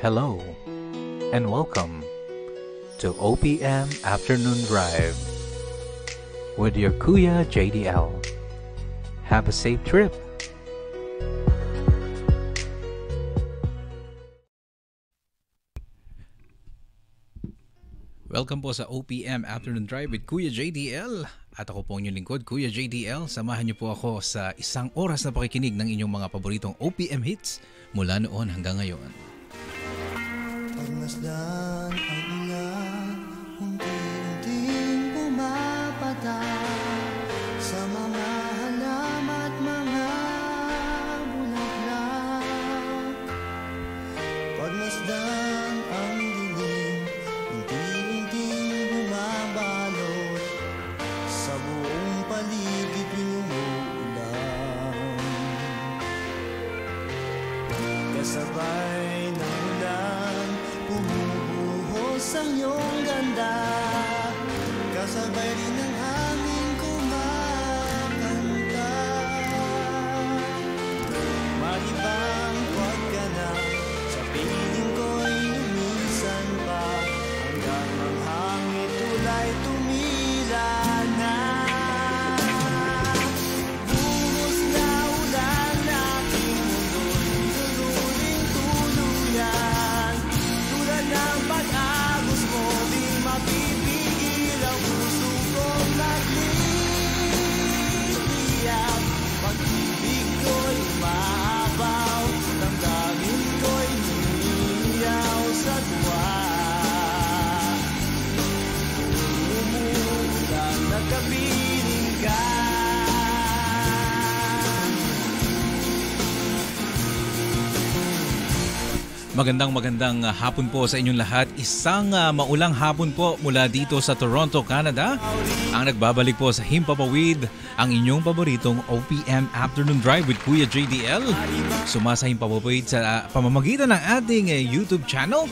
Hello, and welcome to OPM Afternoon Drive with your Kuya JDL. Have a safe trip. Welcome po sa OPM Afternoon Drive with Kuya JDL. At ako po ang inyong lingkod, Kuya JDL. Samahan niyo po ako sa isang oras na pakikinig ng inyong mga paboritong OPM hits mula noon hanggang ngayon. Pagmasdan ang Magandang magandang uh, hapon po sa inyong lahat. Isang uh, maulang hapon po mula dito sa Toronto, Canada. Ang nagbabalik po sa Himpapawid, ang inyong paboritong OPM Afternoon Drive with Kuya JDL. Sumasa Himpapawid sa uh, pamamagitan ng ating uh, YouTube channel.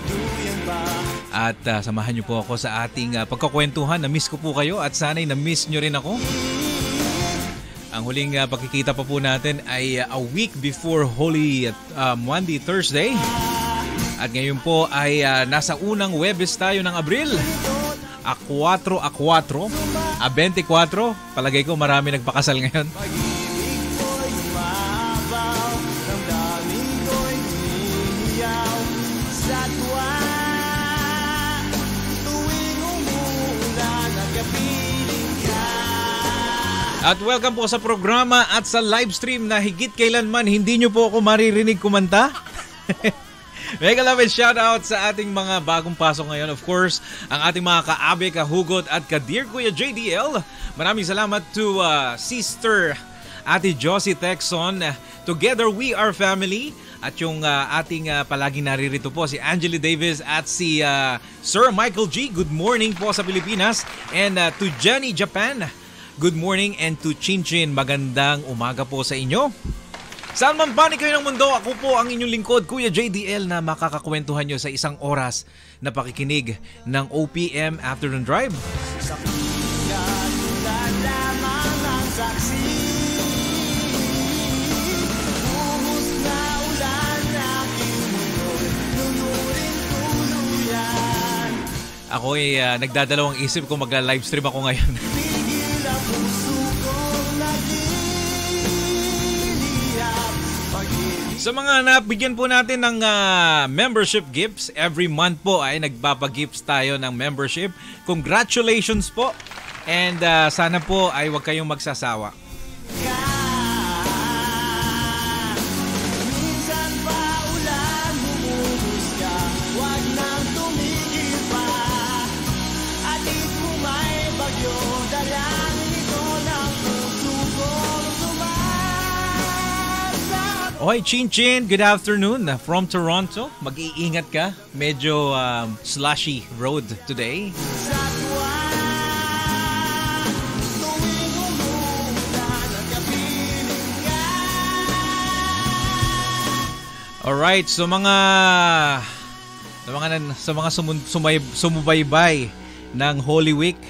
At uh, samahan niyo po ako sa ating uh, pagkakwentuhan. Na-miss ko po kayo at sana'y na-miss niyo rin ako. Ang huling uh, pagkikita pa po natin ay uh, a week before Holy uh, Monday, Thursday. At ngayon po ay uh, nasa unang Webes tayo ng Abril. A 4 a 4, a 24. Palagay ko marami nagpakasal ngayon. At welcome po sa programa at sa live stream na higit kailanman hindi nyo po ako maririnig kumanta. Mega love and shout out sa ating mga bagong pasok ngayon. Of course, ang ating mga kaabe, kahugot at ka-dear Kuya JDL. Maraming salamat to uh, Sister Ate Josie Texon. Together we are family. At yung uh, ating uh, palaging naririto po si Angeli Davis at si uh, Sir Michael G. Good morning po sa Pilipinas. And uh, to Jenny Japan. Good morning and to Chinchin. Magandang umaga po sa inyo. Saan man panig kayo ng mundo, ako po ang inyong lingkod, Kuya JDL, na makakakwentuhan nyo sa isang oras na pakikinig ng OPM Afternoon Drive. Ako ay uh, nagdadalawang isip kung mag-livestream ako ngayon. Sa mga nabigyan po natin ng ah, membership gifts, every month po ay nagpapagifts tayo ng membership. Congratulations po! And ah, sana po ay huwag kayong magsasawa. ka Oy, Chin Chin, good afternoon from Toronto. Mag-iingat ka. Medyo um, slushy road today. Alright, so mga sa mga sa mga sumun, sumay, sumubaybay ng Holy Week,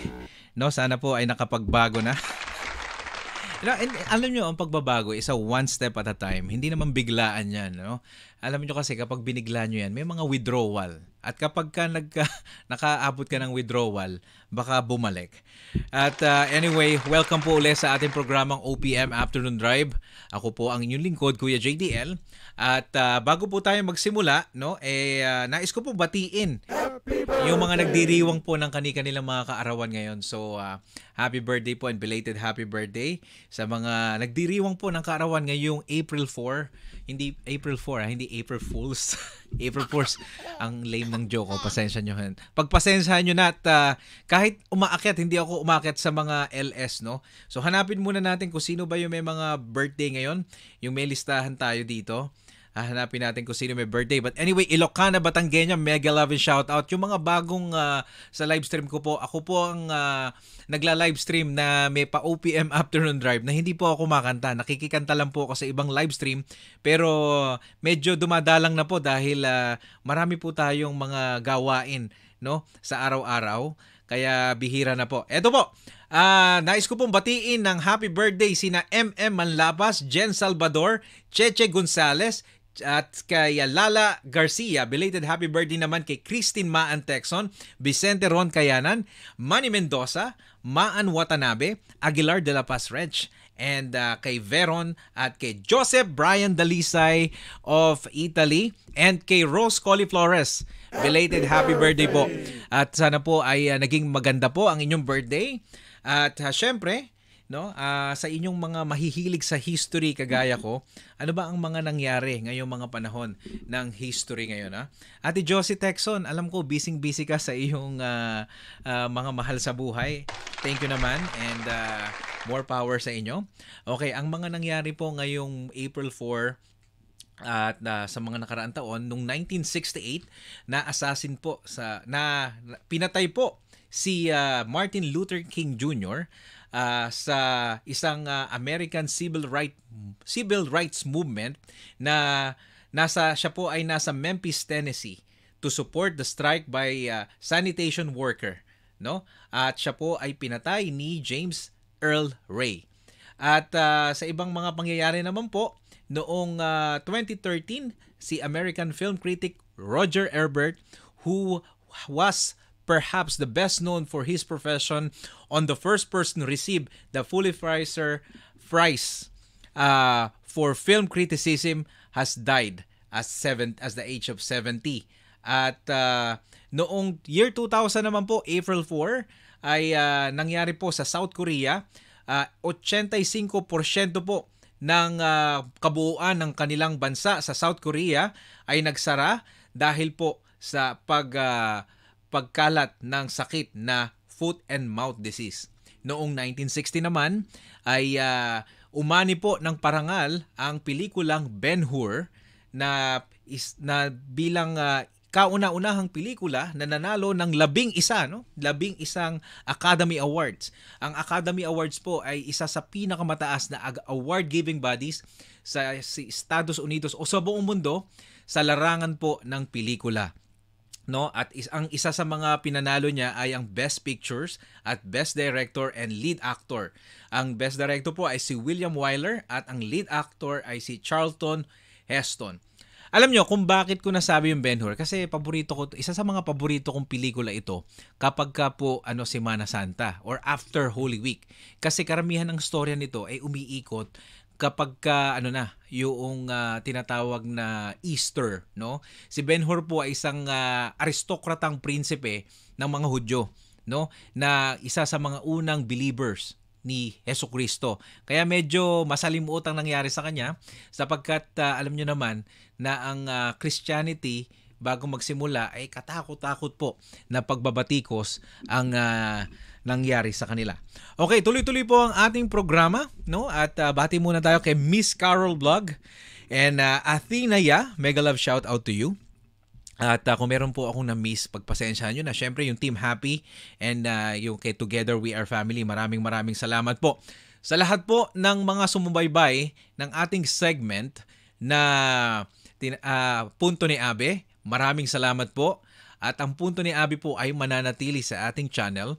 no, sana po ay nakapagbago na. You know, and alam nyo, ang pagbabago is a one step at a time. Hindi naman biglaan yan. No? Alam nyo kasi kapag binigla nyo yan, may mga withdrawal. At kapag ka nagka, nakaabot ka ng withdrawal, baka bumalik. At uh, anyway, welcome po ulit sa ating programang OPM Afternoon Drive. Ako po ang inyong lingkod, Kuya JDL. At uh, bago po tayo magsimula, no, eh, uh, nais ko po batiin yung mga nagdiriwang po ng kani-kanilang mga kaarawan ngayon. So, uh, happy birthday po and belated happy birthday sa mga nagdiriwang po ng kaarawan ngayong April 4. Hindi April 4, ah, hindi April Fools. April Fools. Ang lame ng joke ko. Pasensya nyo. Pagpasensyahan nyo na at uh, kahit umaakyat, hindi ako umaakyat sa mga LS, no? So, hanapin muna natin kung sino ba yung may mga birthday ngayon. Yung may listahan tayo dito. Hahanapin natin kung sino may birthday. But anyway, Ilocana, Batangueña, mega love and shout out. Yung mga bagong uh, sa live stream ko po, ako po ang uh, nagla-live stream na may pa OPM afternoon drive na hindi po ako kumakanta. Nakikikanta lang po ako sa ibang live stream. Pero medyo dumadalang na po dahil uh, marami po tayong mga gawain no sa araw-araw. Kaya bihira na po. Eto po, uh, nais ko pong batiin ng happy birthday sina MM Manlapas, Jen Salvador, Cheche Gonzales, at kay Lala Garcia, belated happy birthday naman kay Christine Maan Texon, Vicente Ron Kayanan, Manny Mendoza, Maan Watanabe, Aguilar de la Paz Reg, and uh, kay Veron at kay Joseph Brian Dalisay of Italy and kay Rose Collie Flores. Belated happy birthday po. At sana po ay uh, naging maganda po ang inyong birthday. At uh, syempre, no? Ah, sa inyong mga mahihilig sa history kagaya ko, ano ba ang mga nangyari ngayong mga panahon ng history ngayon, ha? Ate Josie Texon, alam ko busy-busy ka sa iyong ah, ah, mga mahal sa buhay. Thank you naman and ah, more power sa inyo. Okay, ang mga nangyari po ngayong April 4 at uh, sa mga nakaraang taon nung 1968 na assassin po sa na pinatay po si uh, Martin Luther King Jr. Uh, sa isang uh, American civil right civil rights movement na nasa siya po ay nasa Memphis, Tennessee to support the strike by uh, sanitation worker no? At siya po ay pinatay ni James Earl Ray. At uh, sa ibang mga pangyayari naman po noong uh, 2013 si American film critic Roger Ebert who was perhaps the best known for his profession on the first person to receive the Pulitzer Prize uh, for film criticism has died as seven as the age of 70 at uh, noong year 2000 naman po April 4 ay uh, nangyari po sa South Korea uh, 85% po ng uh, kabuuan ng kanilang bansa sa South Korea ay nagsara dahil po sa pag uh, pagkalat ng sakit na foot and mouth disease. Noong 1960 naman ay uh, umani po ng parangal ang pelikulang Ben-Hur na is, na bilang uh, kauna-unahang pelikula na nanalo ng labing isa, no? Labing isang Academy Awards. Ang Academy Awards po ay isa sa pinakamataas na award-giving bodies sa Estados Unidos o sa buong mundo sa larangan po ng pelikula. No, at is, ang isa sa mga pinanalo niya ay ang Best Pictures at Best Director and Lead Actor. Ang Best Director po ay si William Wyler at ang Lead Actor ay si Charlton Heston. Alam nyo kung bakit ko nasabi yung Ben-Hur kasi paborito ko isa sa mga paborito kong pelikula ito kapag ka po ano Semana Santa or after Holy Week kasi karamihan ng storya nito ay umiikot kapag ka ano na yung uh, tinatawag na Easter no si Ben-Hur po ay isang uh, aristokratang prinsipe ng mga Hudyo no na isa sa mga unang believers ni Heso Kristo. Kaya medyo masalimuot ang nangyari sa kanya sapagkat uh, alam nyo naman na ang uh, Christianity bago magsimula ay katakot-takot po na pagbabatikos ang uh, nangyari sa kanila. Okay, tuloy-tuloy po ang ating programa, no? At uh, bati muna tayo kay Miss Carol Vlog and uh, Athena Ya, mega love shout out to you. At uh, kung meron po akong na-miss, pagpasensyahan nyo na. Siyempre, yung Team Happy and uh, yung kay Together We Are Family, maraming maraming salamat po. Sa lahat po ng mga sumubaybay ng ating segment na uh, Punto ni Abe, maraming salamat po. At ang Punto ni Abe po ay mananatili sa ating channel.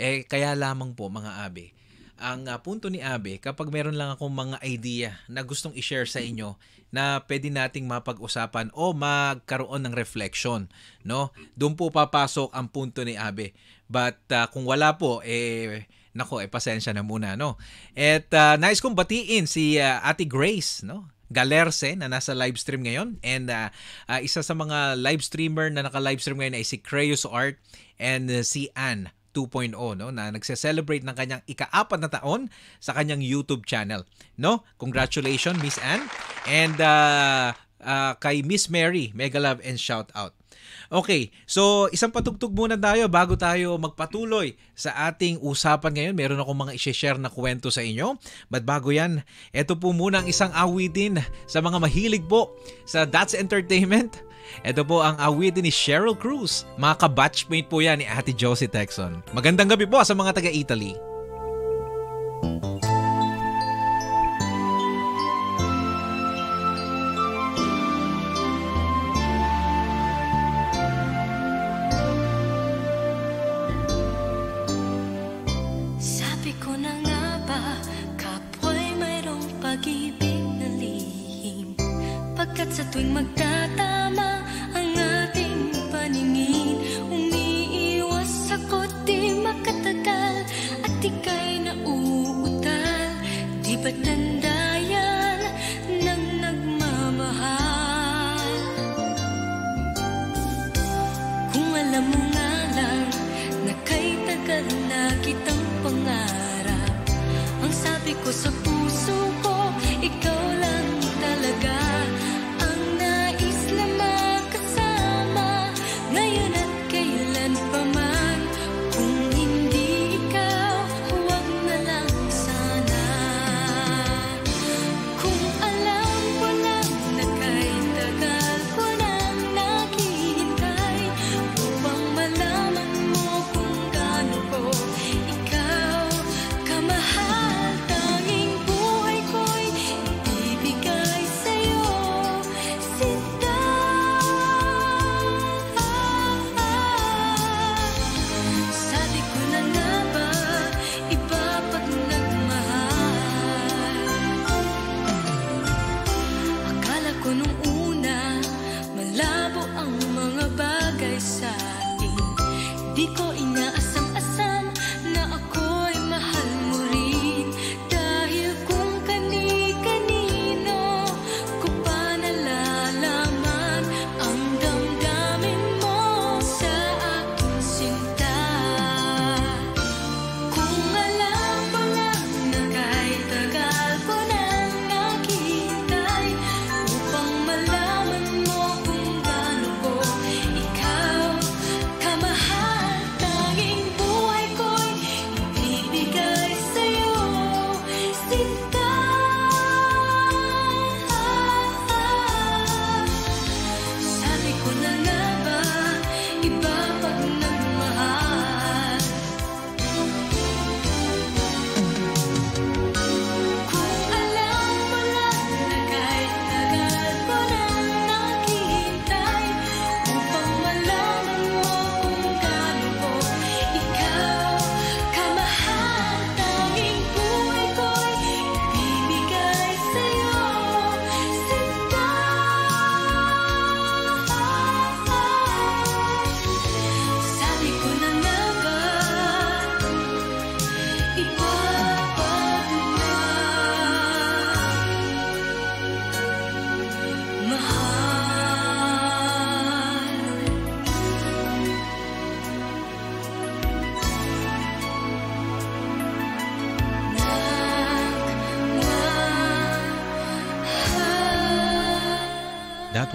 Eh, kaya lamang po mga Abe, ang ah, punto ni Abe, kapag meron lang akong mga idea na gustong i-share sa inyo na pwede nating mapag-usapan o magkaroon ng reflection, no? Doon po papasok ang punto ni Abe. But ah, kung wala po, eh, nako, eh, pasensya na muna, no? At ah, nais kong batiin si ah, Ate Grace, no? Galerse na nasa live stream ngayon and ah, ah, isa sa mga live streamer na naka-live stream ngayon ay si Creus Art and ah, si Anne 2.0 no na nagse-celebrate ng kanyang ika-apat na taon sa kanyang YouTube channel no congratulations Miss Anne and ah, ah, kay Miss Mary mega love and shout out Okay, so isang patugtog muna tayo bago tayo magpatuloy sa ating usapan ngayon. Meron akong mga i-share na kwento sa inyo. But bago yan, ito po muna ang isang awitin sa mga mahilig po sa That's Entertainment. Ito po ang awitin ni Cheryl Cruz. Mga kabatchmate po yan ni Ate Josie Texon. Magandang gabi po sa mga taga-Italy.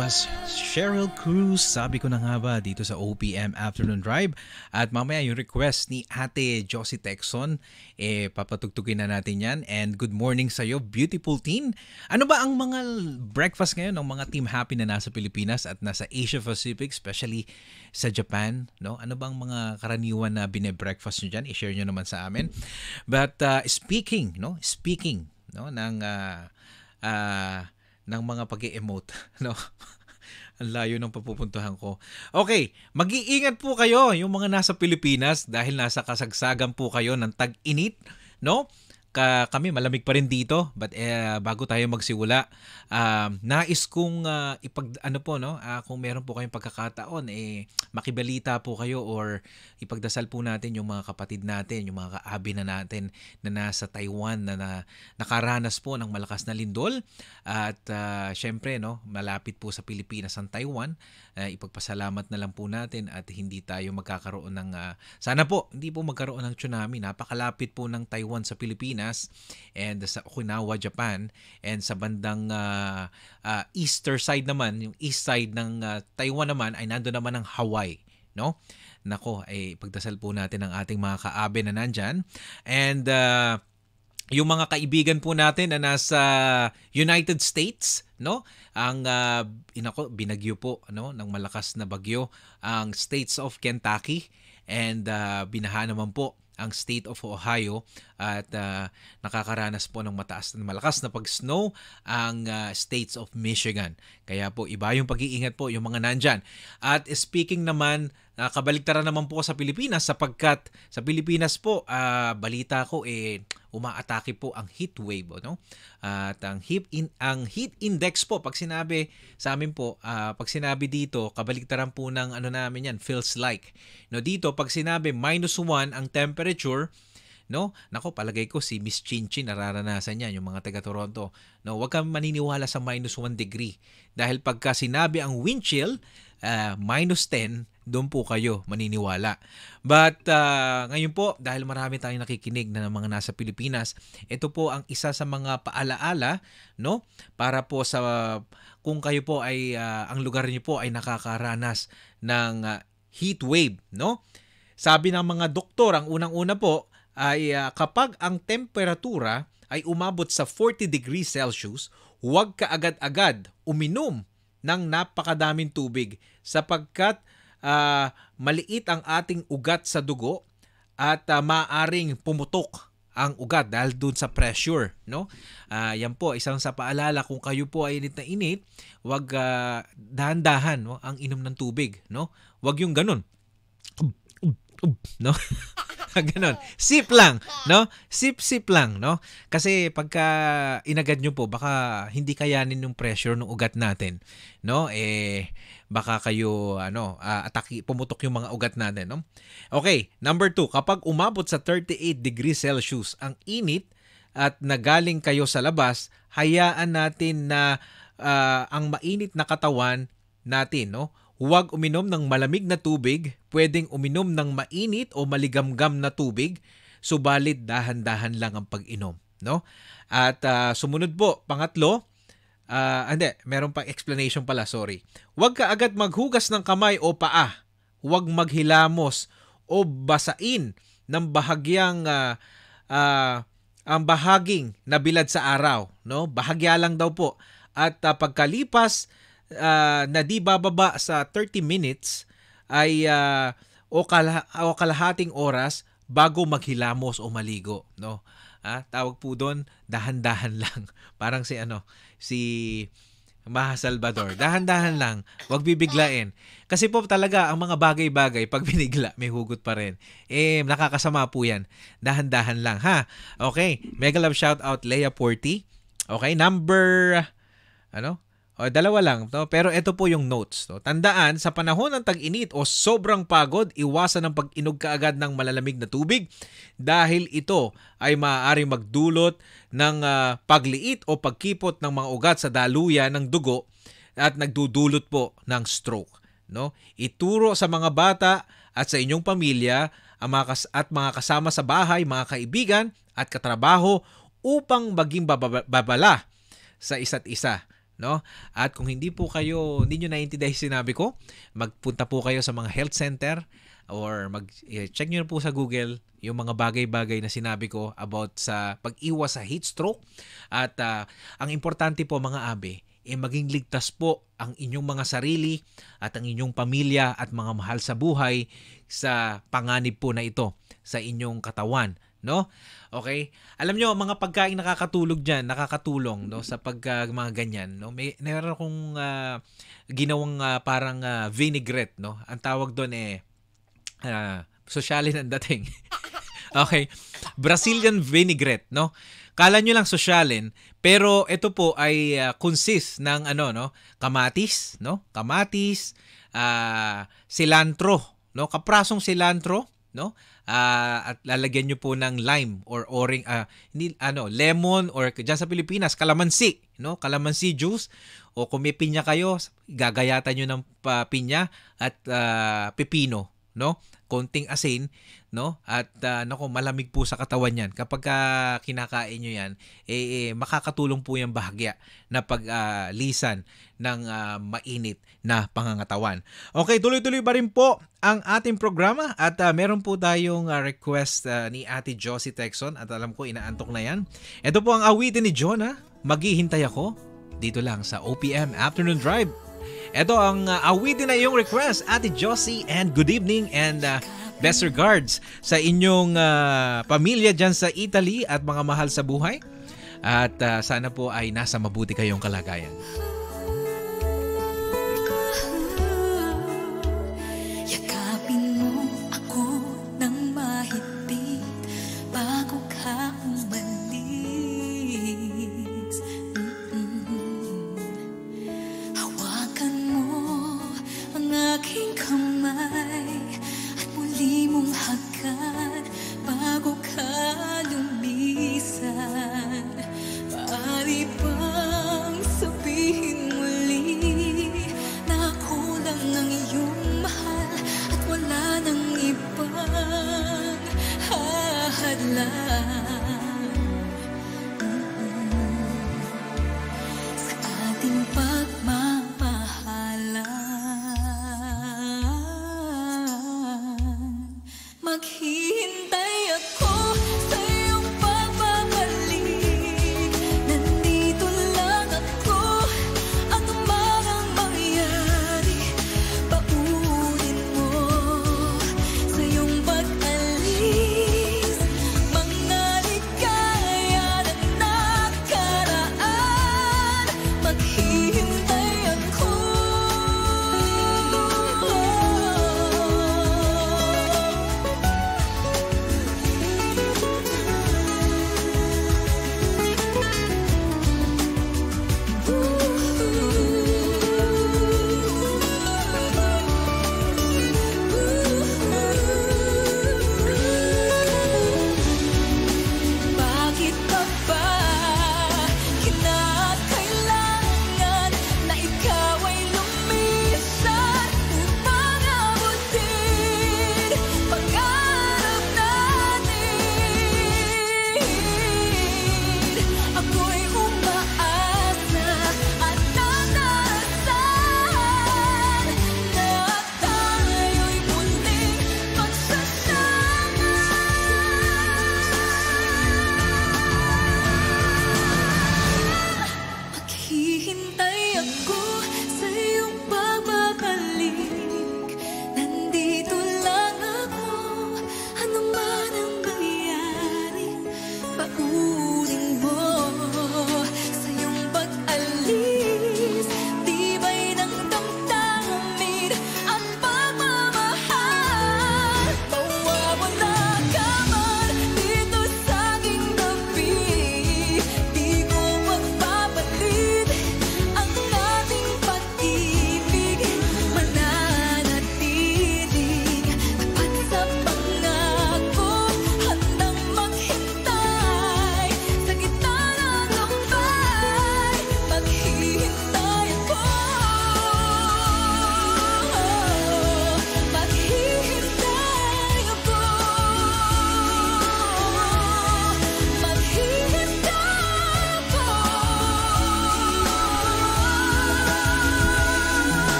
Was Cheryl Cruz. Sabi ko na nga ba dito sa OPM Afternoon Drive. At mamaya yung request ni Ate Josie Texon, eh papatugtugin na natin yan. And good morning sa'yo, beautiful teen. Ano ba ang mga breakfast ngayon ng mga Team Happy na nasa Pilipinas at nasa Asia Pacific, especially sa Japan? No? Ano bang mga karaniwan na bine-breakfast nyo dyan? I-share nyo naman sa amin. But uh, speaking, no? Speaking no? ng... Uh, uh, ng mga pag emote no? Ang layo ng papupuntahan ko. Okay, mag-iingat po kayo yung mga nasa Pilipinas dahil nasa kasagsagan po kayo ng tag-init, no? Ka, kami malamig pa rin dito but eh, bago tayo magsiwala um, nais kong ah, ipag ano po no ah, kung meron po kayong pagkakataon eh makibalita po kayo or ipagdasal po natin yung mga kapatid natin yung mga kaabi na natin na nasa Taiwan na, na nakaranas po ng malakas na lindol. At ah, syempre no malapit po sa Pilipinas ang Taiwan Ah, ipagpasalamat na lang po natin at hindi tayo magkakaroon ng ah, sana po hindi po magkaroon ng tsunami. Napakalapit po ng Taiwan sa Pilipinas and sa Okinawa Japan and sa bandang ah, ah, easter side naman yung east side ng ah, Taiwan naman ay nandoon naman ang Hawaii no? Nako ay pagdasal po natin ang ating mga kaabe na nandyan. And ah, yung mga kaibigan po natin na nasa United States, no? Ang uh, inako binagyo po no? Ng malakas na bagyo ang states of Kentucky and uh, binaha naman po ang state of Ohio at uh, nakakaranas po ng mataas na malakas na pag-snow ang uh, states of Michigan. Kaya po iba yung pag-iingat po yung mga nandyan. At speaking naman, uh, kabaliktaran naman po sa Pilipinas sapagkat sa Pilipinas po, uh, balita ko eh umaatake po ang heat wave no? At ang heat in ang heat index po pag sinabi sa amin po ah, pag sinabi dito kabaliktaran po ng ano namin yan feels like. No dito pag sinabi minus 1 ang temperature no? Nako palagay ko si Miss Chinchin nararanasan yan yung mga taga Toronto. No wag kang maniniwala sa minus 1 degree. Dahil pagka sinabi ang wind chill ah, minus 10 doon po kayo maniniwala. But ah, ngayon po, dahil marami tayong nakikinig na mga nasa Pilipinas, ito po ang isa sa mga paalaala, no? Para po sa kung kayo po ay ah, ang lugar niyo po ay nakakaranas ng ah, heat wave, no? Sabi ng mga doktor, ang unang-una po ay ah, kapag ang temperatura ay umabot sa 40 degrees Celsius, huwag ka agad-agad uminom ng napakadaming tubig sapagkat ah, maliit ang ating ugat sa dugo at ah, maaring pumutok ang ugat dahil dun sa pressure, no? Ah, yan po isang sa paalala kung kayo po ay init na init, wag ah, dahan-dahan no ang inom ng tubig, no? Wag yung ganun. No? Ganon. Sip lang, no? Sip-sip lang, no? Kasi pagka inagad nyo po, baka hindi kayanin yung pressure ng ugat natin, no? Eh, baka kayo, ano, ah, ataki, pumutok yung mga ugat natin, no? Okay, number two, kapag umabot sa 38 degrees Celsius ang init at nagaling kayo sa labas, hayaan natin na ah, ang mainit na katawan natin, no? Huwag uminom ng malamig na tubig, pwedeng uminom ng mainit o maligamgam na tubig, subalit dahan-dahan lang ang pag-inom, no? At ah, sumunod po, pangatlo, ah, hindi, meron pang explanation pala, sorry. Huwag ka agad maghugas ng kamay o paa. Huwag maghilamos o basain ng bahagyang ah, ah, ang bahaging nabilad sa araw, no? Bahagya lang daw po. At ah, pagkalipas ah, na di bababa sa 30 minutes ay ah, o, kala- o kalahating oras bago maghilamos o maligo, no? Ah, tawag po doon dahan-dahan lang. Parang si ano, si Maha Salvador. Dahan-dahan lang, wag bibiglain. Kasi po talaga ang mga bagay-bagay pag binigla, may hugot pa rin. Eh nakakasama po 'yan. Dahan-dahan lang ha. Okay, mega love shout out Leia Porti. Okay, number ano? O, dalawa lang. To. Pero ito po yung notes. To. Tandaan, sa panahon ng tag-init o sobrang pagod, iwasan ang pag-inog kaagad ng malalamig na tubig dahil ito ay maaari magdulot ng ah, pagliit o pagkipot ng mga ugat sa daluyan ng dugo at nagdudulot po ng stroke. No? Ituro sa mga bata at sa inyong pamilya kas- at mga kasama sa bahay, mga kaibigan at katrabaho upang maging babala sa isa't isa no? At kung hindi po kayo, hindi nyo naiintindihan sinabi ko, magpunta po kayo sa mga health center or mag eh, nyo po sa Google yung mga bagay-bagay na sinabi ko about sa pag-iwas sa heat stroke at ah, ang importante po mga abe eh maging ligtas po ang inyong mga sarili at ang inyong pamilya at mga mahal sa buhay sa panganib po na ito sa inyong katawan no? Okay? Alam nyo, mga pagkain nakakatulog diyan, nakakatulong no sa pag ah, mga ganyan, no? May meron akong ah, ginawang ah, parang ah, vinaigrette, no? Ang tawag doon eh ah, sosyalin ang dating. Okay. Brazilian vinaigrette, no? Kala nyo lang sosyalin, pero ito po ay uh, consist ng ano, no? Kamatis, no? Kamatis, uh, cilantro, no? Kaprasong cilantro, no? Uh, at lalagyan nyo po ng lime or oring uh, hindi ano lemon or diyan sa Pilipinas kalamansi no? Kalamansi juice. O kung may pinya kayo gagayatan nyo ng uh, pinya at uh, pepino no? Konting asin no? At uh, nako malamig po sa katawan yan. Kapag uh, kinakain nyo yan eh, eh makakatulong po yung bahagya na paglisan uh, ng uh, mainit na pangangatawan. Okay tuloy-tuloy pa rin po ang ating programa at uh, meron po tayong uh, request uh, ni Ate Josie Texon at alam ko inaantok na yan. Ito po ang awitin ni Jonah. Maghihintay ako. Dito lang sa OPM Afternoon Drive ito ang uh, awitin na iyong request, Ate Josie, and good evening and uh, best regards sa inyong uh, pamilya dyan sa Italy at mga mahal sa buhay. At uh, sana po ay nasa mabuti kayong kalagayan.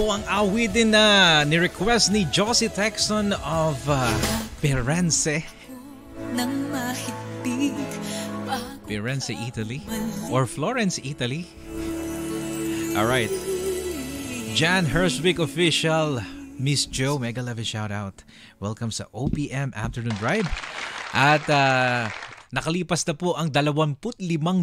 Po ang awitin na ni-request ni Josie Texton of uh, Firenze. Firenze, Italy. Or Florence, Italy. Alright. Jan Herswick official. Miss Joe, mega love shout out. Welcome sa OPM Afternoon Drive. At uh, nakalipas na po ang 25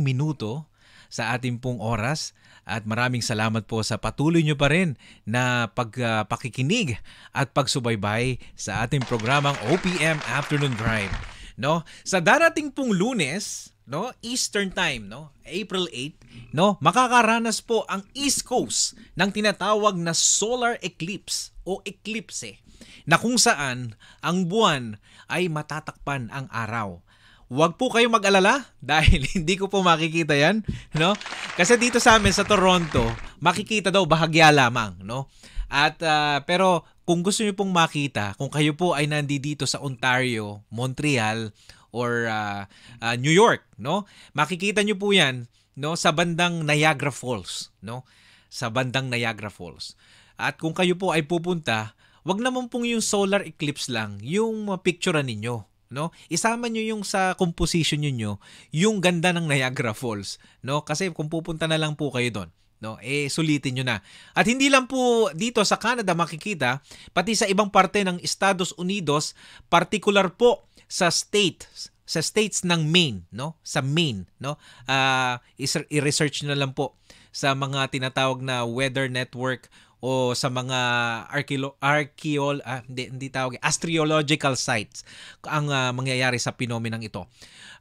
minuto sa ating pong oras at maraming salamat po sa patuloy nyo pa rin na pagpakikinig at pagsubaybay sa ating programang OPM Afternoon Drive. No? Sa darating pong lunes, no, Eastern Time, no, April 8, no, makakaranas po ang East Coast ng tinatawag na solar eclipse o eclipse na kung saan ang buwan ay matatakpan ang araw. Huwag po kayong mag-alala dahil hindi ko po makikita yan, no? Kasi dito sa amin sa Toronto, makikita daw bahagya lamang, no? At ah, pero kung gusto niyo pong makita, kung kayo po ay nandito sa Ontario, Montreal or ah, ah, New York, no? Makikita niyo po 'yan, no, sa bandang Niagara Falls, no? Sa bandang Niagara Falls. At kung kayo po ay pupunta, wag naman pong yung solar eclipse lang, yung uh, picturean ninyo, no? Isama niyo yung sa composition niyo yung ganda ng Niagara Falls, no? Kasi kung pupunta na lang po kayo doon, no? Eh sulitin niyo na. At hindi lang po dito sa Canada makikita, pati sa ibang parte ng Estados Unidos, particular po sa state sa states ng Maine, no? Sa Maine, no? Is- i-research na lang po sa mga tinatawag na weather network o sa mga archeolo- archeol ah, hindi, hindi tawag astrological sites ang ah, mangyayari sa pinomenang ito.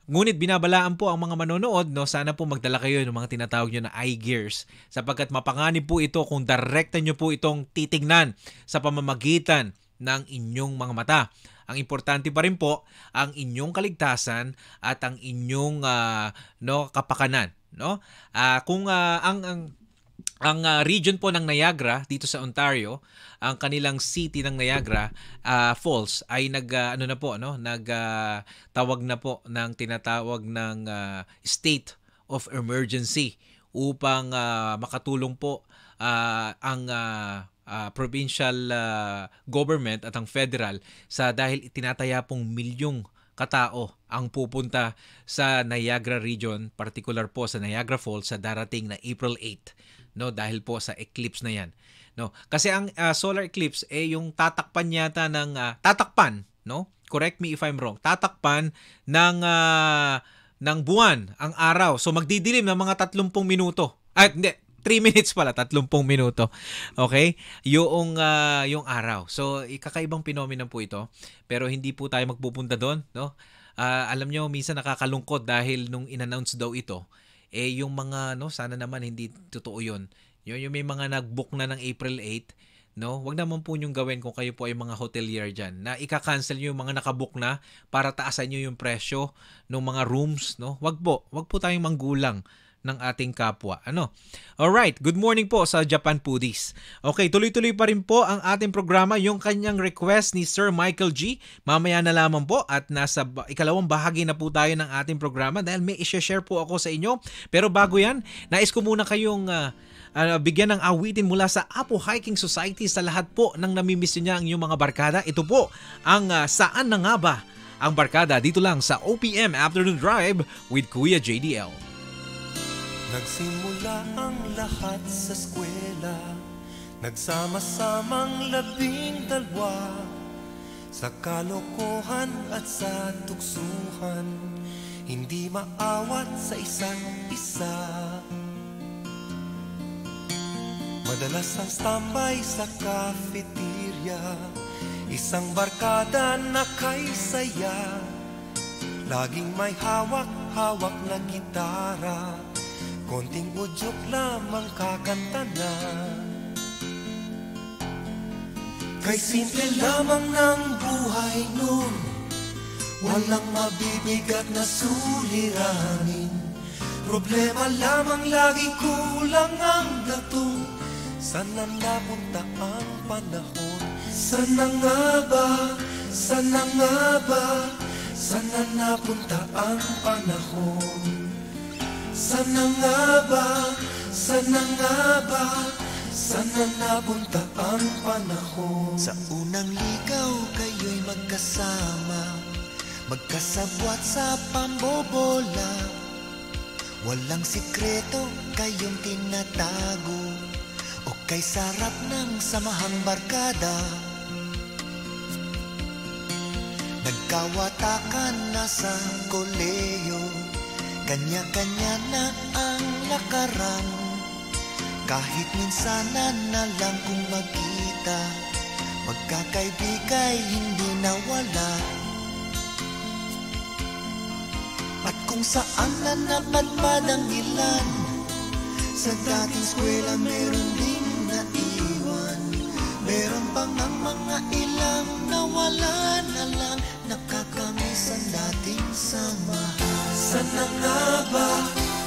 Ngunit binabalaan po ang mga manonood, no, sana po magdala kayo ng mga tinatawag nyo na eye gears sapagkat mapanganib po ito kung direkta nyo po itong titignan sa pamamagitan ng inyong mga mata. Ang importante pa rin po ang inyong kaligtasan at ang inyong ah, no kapakanan, no? Ah, kung ah, ang ang ang ah, region po ng Niagara dito sa Ontario, ang kanilang city ng Niagara ah, Falls ay nag ah, ano na po no, nag ah, tawag na po ng tinatawag ng ah, state of emergency upang ah, makatulong po ah, ang ah, ah, provincial ah, government at ang federal sa dahil itinataya pong milyong katao ang pupunta sa Niagara region, particular po sa Niagara Falls sa darating na April 8, no, dahil po sa eclipse na 'yan. No, kasi ang ah, solar eclipse eh yung tatakpan yata ng ah, tatakpan, no? Correct me if I'm wrong. Tatakpan ng ah, ng buwan ang araw. So magdidilim ng mga 30 minuto. Ay, hindi, 3 minutes pala, 30 minuto. Okay? Yung ah, yung araw. So ikakaibang phenomenon po ito, pero hindi po tayo magpupunta doon, no? Ah, alam nyo, minsan nakakalungkot dahil nung in-announce daw ito, eh yung mga no, sana naman hindi totoo 'yon. Yung, yung may mga nag-book na ng April 8, no? Wag naman po nyong gawin kung kayo po ay mga hotelier diyan na ika-cancel yung mga nakabook na para taasan niyo yung presyo ng mga rooms, no? Wag po, wag po tayong manggulang ng ating kapwa. Ano? Alright, good morning po sa Japan Foodies. Okay, tuloy-tuloy pa rin po ang ating programa, yung kanyang request ni Sir Michael G. Mamaya na lamang po at nasa ikalawang bahagi na po tayo ng ating programa dahil may i-share po ako sa inyo. Pero bago yan, nais ko muna kayong ah, ah, bigyan ng awitin mula sa Apo Hiking Society sa lahat po ng namimiss niya ang inyong mga barkada. Ito po ang ah, Saan na nga ba ang barkada dito lang sa OPM Afternoon Drive with Kuya JDL. Nagsimula ang lahat sa eskwela. Nagsama-samang labing dalwa Sa kalokohan at sa tuksuhan Hindi maawat sa isa't isa. Madalas ang standby sa cafeteria. Isang barkada na kay saya Laging may hawak-hawak na gitara Konting udyok lamang kakanta na. Kay simple lamang ng buhay nun Walang mabibigat na suliranin. Problema lamang lagi kulang ang dato Sana napunta ang panahon? Sana nga ba, sana nga ba? Sana napunta ang panahon sana nga ba, sana nga ba Sana napunta ang panahon? Sa unang ligaw kayo'y magkasama Magkasabwat sa pambobola. Walang sikreto kayong tinatago O kay sarap ng samahang barkada. Nagkawatakan na sa koleyo Kanya-kanya na ang lakaran. Kahit minsan na lang kung magkita Magkakaibigay hindi nawala. At kung saan na napadpad ang ilan Sa dating eskwela meron din naiwan. Meron pang ang mga ilang nawala na lang Nakakamiss ang dating samahan Sana nga ba,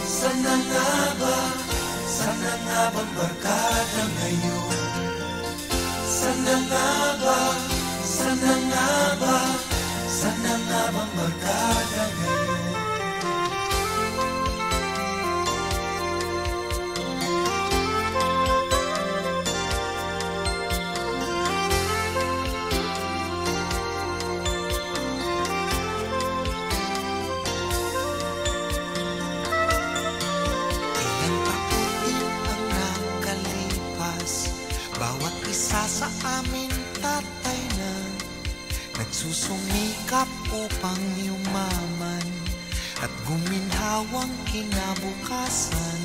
sana nga ba? Sana nga bang barkada ngayon? Sana nga ba, sana nga ba? Sana nga bang barkada ngayon guminhawang kinabukasan.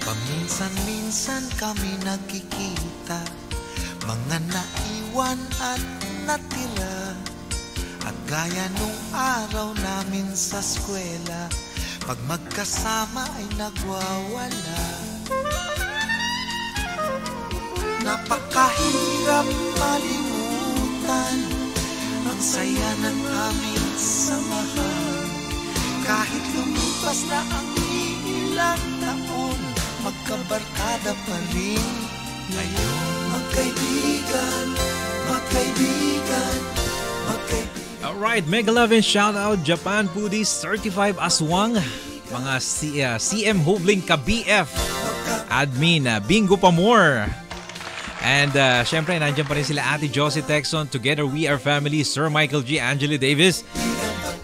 Paminsan-minsan kami nagkikita Mga naiwan at natira. At gaya nung araw namin sa eskwela Pag magkasama ay nagwawala. Napakahirap malimutan Ang saya ng aming samahan Kahit lumipas na ang ilang taon Magkabarkada pa rin ngayon Magkaibigan, magkaibigan, magkaibigan Alright, mega love and shout out Japan Foodies Certified Aswang, mga C- uh, CM Hubling ka-BF, admin uh, Bingo Pamor. And uh, syempre, nandiyan pa rin sila Ate Josie Texon, Together We Are Family, Sir Michael G. Angela Davis,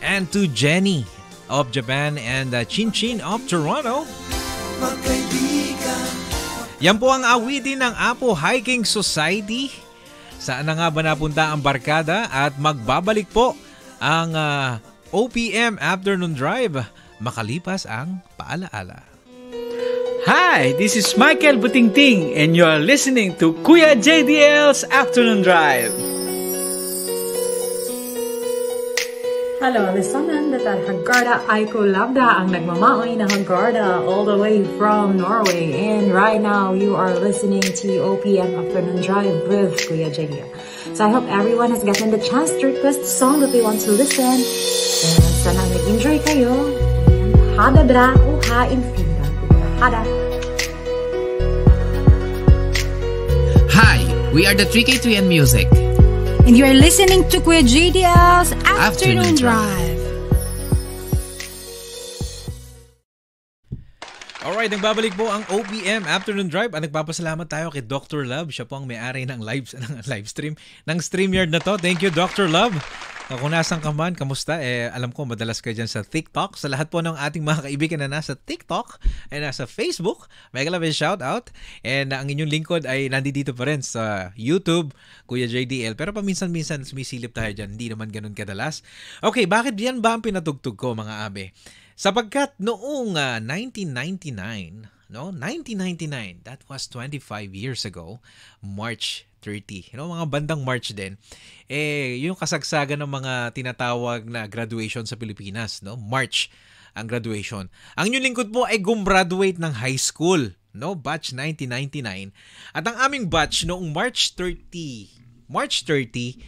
and to Jenny of Japan and uh, Chin Chin of Toronto. Yan po ang awitin ng Apo Hiking Society. Saan na nga ba napunta ang barkada at magbabalik po ang ah, OPM Afternoon Drive makalipas ang paalaala. Hi, this is Michael Butingting and you are listening to Kuya JDL's Afternoon Drive. Hello, this listenan that Hagarda Aiko Labda ang nagmamaoy na Hagarda all the way from Norway. And right now, you are listening to OPM Afternoon Drive with Kuya Jegia. So I hope everyone has gotten the chance to request the song that they want to listen. And sana nag-enjoy kayo. Hada bra o hain finda. Hada. Hi, we are the 3K3N Music. And you are listening to Kuya JDL's Afternoon Afternoon, Drive. Alright, nagbabalik po ang OPM Afternoon Drive. Ang nagpapasalamat tayo kay Dr. Love. Siya po ang may-ari ng live, ng live stream, ng StreamYard na to. Thank you, Dr. Love. Kung nasan ka man, kamusta? Eh, alam ko, madalas ka dyan sa TikTok. Sa lahat po ng ating mga kaibigan na nasa TikTok ay nasa Facebook, mega love and shout out. And ang inyong lingkod ay nandito pa rin sa YouTube, Kuya JDL. Pero paminsan-minsan sumisilip tayo dyan. Hindi naman ganun kadalas. Okay, bakit yan ba ang pinatugtog ko, mga abe? Sapagkat noong ah, 1999, no? 1999, that was 25 years ago, March 30. You know, mga bandang March din. Eh, yung kasagsagan ng mga tinatawag na graduation sa Pilipinas, no? March ang graduation. Ang inyong lingkod po ay gumraduate ng high school, no? Batch 1999. At ang aming batch noong March 30, March 30,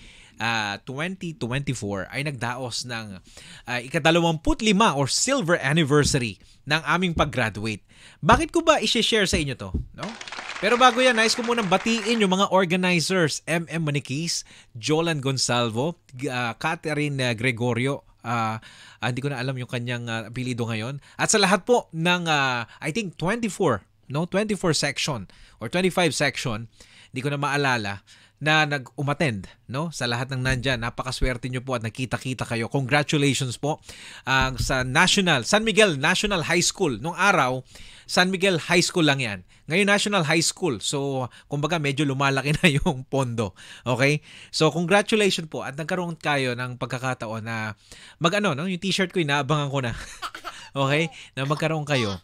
ah, 2024 ay nagdaos ng uh, ikadalawamput-lima or silver anniversary ng aming pag-graduate. Bakit ko ba i-share sa inyo to? No? Pero bago yan, nais ko munang batiin yung mga organizers, MM Manikis, Jolan Gonsalvo, uh, Catherine uh, Gregorio, ah, ah, hindi ko na alam yung kanyang uh, apelido ngayon. At sa lahat po ng, ah, I think, 24, no? 24 section or 25 section, hindi ko na maalala, na nag-umattend no? Sa lahat ng nandyan napakaswerte nyo po at nakita-kita kayo. Congratulations po ang sa National San Miguel National High School. Nung araw San Miguel High School lang yan. Ngayon National High School. So kumbaga medyo lumalaki na yung pondo okay? So congratulations po. At nagkaroon kayo ng pagkakataon na mag ano no? Yung t-shirt ko inaabangan ko na. Okay? Na magkaroon kayo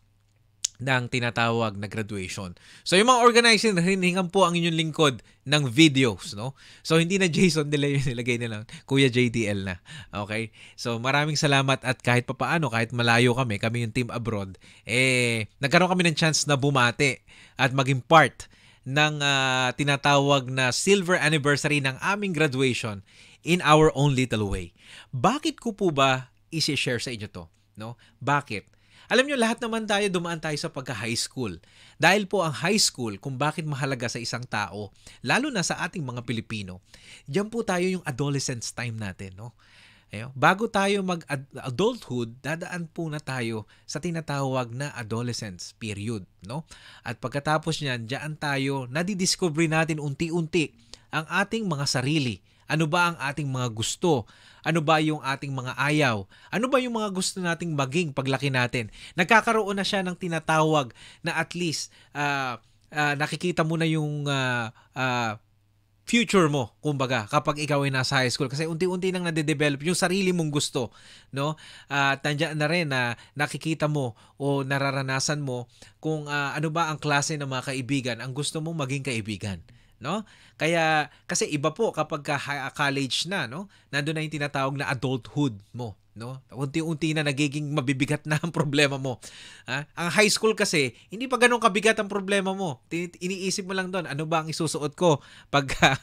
ng tinatawag na graduation. So yung mga organizing, hiningan po ang inyong lingkod ng videos, no? So hindi na Jason nila yung nilagay nila, Kuya JDL na. Okay? So maraming salamat at kahit papaano, kahit malayo kami, kami yung team abroad, eh, nagkaroon kami ng chance na bumate at maging part ng uh, tinatawag na silver anniversary ng aming graduation in our own little way. Bakit ko po ba i-share sa inyo to? No? Bakit? Alam nyo, lahat naman tayo dumaan tayo sa pagka-high school. Dahil po ang high school, kung bakit mahalaga sa isang tao, lalo na sa ating mga Pilipino, diyan po tayo yung adolescence time natin. No? Ayo, bago tayo mag-adulthood, dadaan po na tayo sa tinatawag na adolescence period. No? At pagkatapos niyan, diyan tayo, nadidiscover natin unti-unti ang ating mga sarili. Ano ba ang ating mga gusto? Ano ba yung ating mga ayaw? Ano ba yung mga gusto nating maging paglaki natin? Nagkakaroon na siya ng tinatawag na at least uh, uh, nakikita mo na yung uh, uh, future mo, kumbaga, kapag ikaw ay nasa high school. Kasi unti-unti nang nade-develop yung sarili mong gusto, no? At nandiyan na rin na nakikita mo o nararanasan mo kung uh, ano ba ang klase ng mga kaibigan ang gusto mong maging kaibigan no? Kaya kasi iba po kapag ka college na, no? Nandoon na yung tinatawag na adulthood mo, no? Unti-unti na nagiging mabibigat na ang problema mo. Ha? Ang high school kasi, hindi pa ganoon kabigat ang problema mo. Iniisip mo lang doon, ano ba ang isusuot ko pagka